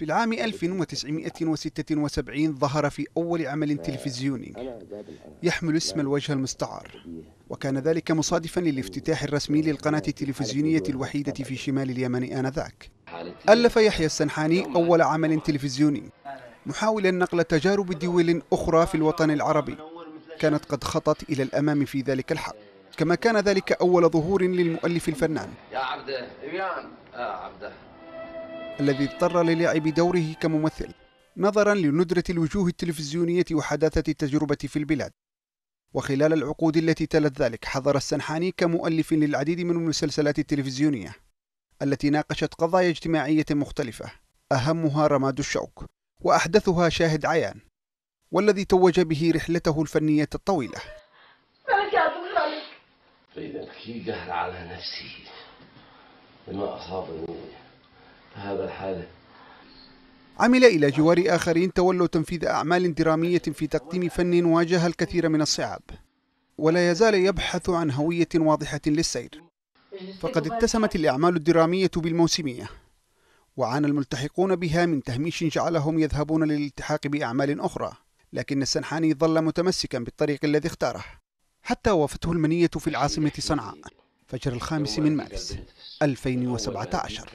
بالعام 1976 ظهر في أول عمل تلفزيوني يحمل اسم الوجه المستعار. وكان ذلك مصادفا للافتتاح الرسمي للقناة التلفزيونية الوحيدة في شمال اليمن آنذاك. ألف يحيى السنحاني أول عمل تلفزيوني. محاولا نقل تجارب دول أخرى في الوطن العربي. كانت قد خطت إلى الأمام في ذلك الحق كما كان ذلك أول ظهور للمؤلف الفنان. يا عبده آه عبده. الذي اضطر للعب دوره كممثل نظرا لندرة الوجوه التلفزيونية وحداثة التجربة في البلاد. وخلال العقود التي تلت ذلك حضر السنحاني كمؤلف للعديد من المسلسلات التلفزيونية التي ناقشت قضايا اجتماعية مختلفة أهمها رماد الشوك وأحدثها شاهد عيان والذي توج به رحلته الفنية الطويلة. مالك يا فإذا قهر على نفسي لما أصابني هذا الحال. عمل إلى جوار آخرين تولوا تنفيذ أعمال درامية في تقديم فن واجه الكثير من الصعاب. ولا يزال يبحث عن هوية واضحة للسير. فقد اتسمت الأعمال الدرامية بالموسمية. وعانى الملتحقون بها من تهميش جعلهم يذهبون للالتحاق بأعمال أخرى. لكن السنحاني ظل متمسكا بالطريق الذي اختاره. حتى وافته المنية في العاصمة صنعاء. فجر الخامس من مارس 2017